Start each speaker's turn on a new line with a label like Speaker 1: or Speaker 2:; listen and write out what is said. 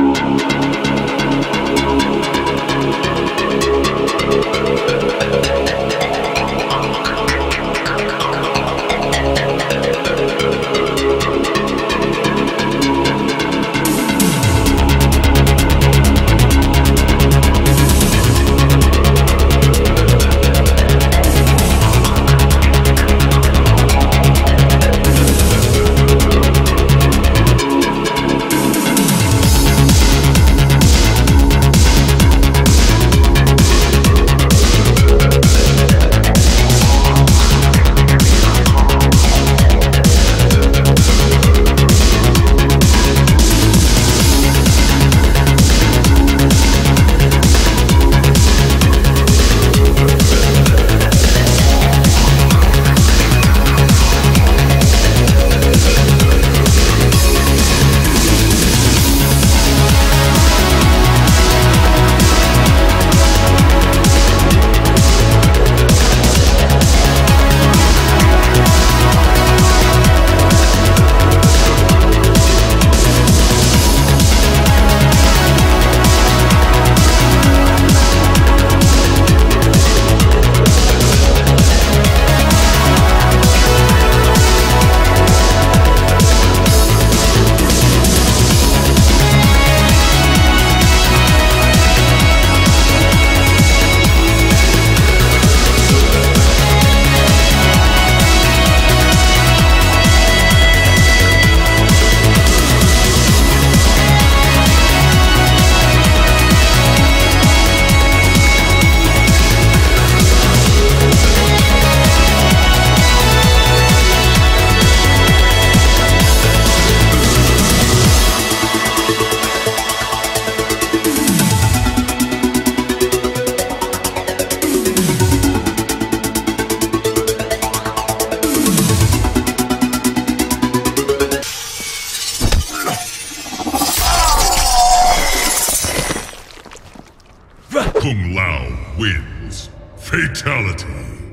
Speaker 1: Música Kung Lao wins. Fatality.